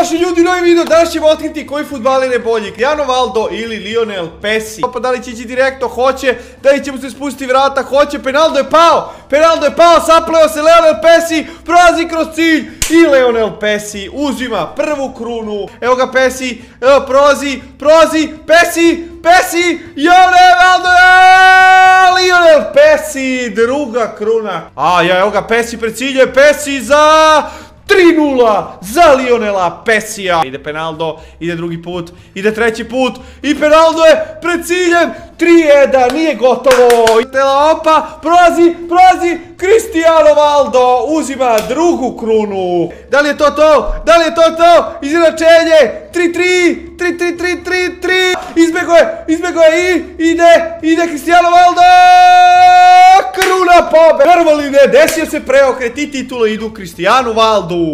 naši ljudi, novi video, danas ćemo otkriti koji futbaler je bolji, Cristiano Valdo ili Lionel Pesi. Pa da li će ići direktno, hoće, da li će mu se spustiti vrata, hoće, Penaldo je pao, Penaldo je pao, sapleo se Lionel Pesi, prolazi kroz cilj i Lionel Pesi uzima prvu krunu. Evo ga Pesi, evo prolazi, prolazi, Pesi, Pesi, Lionel Valdo, Lionel Pesi, druga kruna. A ja, evo ga Pesi pred cilje, Pesi za 3-0 za Lionela Pesija. Ide Penaldo, ide drugi put, ide treći put i Penaldo je pred ciljem 3-1, nije gotovo. Tela opa, prolazi, prolazi, Cristiano Valdo uzima drugu krunu. Da li je to to? Da li je to to? Izračenje, 3-3, 3-3-3-3-3. Izbjego je, izbjego je i ide, ide Cristiano Valdo. Pobe. Verovali ne, desio se preokret i titule idu Cristiano Valdu.